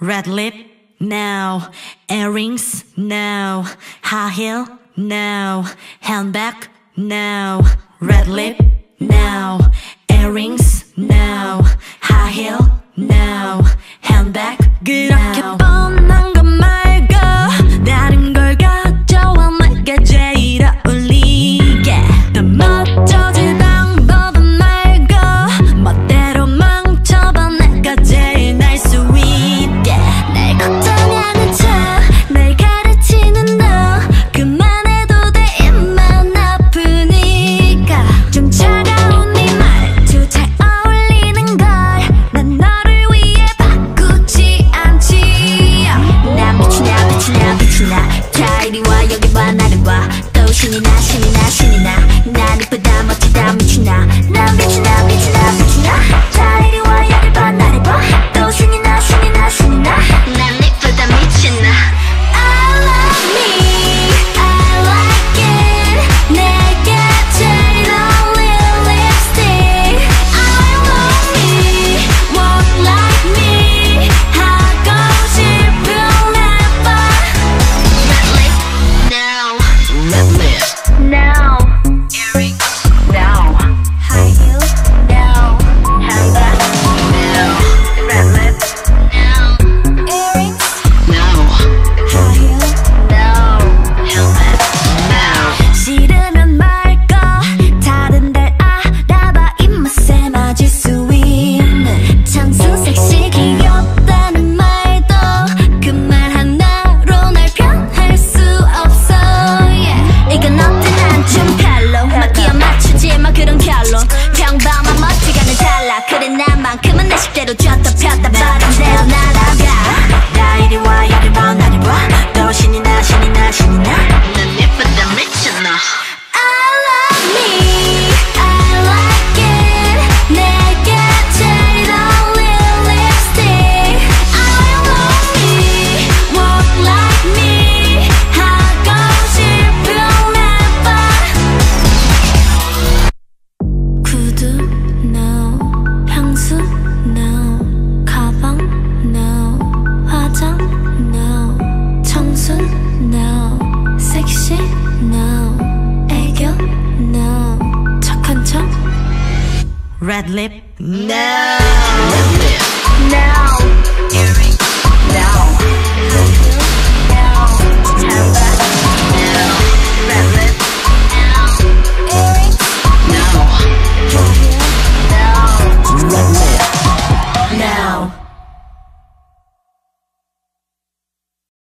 Red lip? No. Earrings? No. High heel? No. Handbag? No. Red lip? No. Earrings? No. High heel? No. Handbag? No. 신이 나 신이 나 신이 나 Red lip. No. Red lip.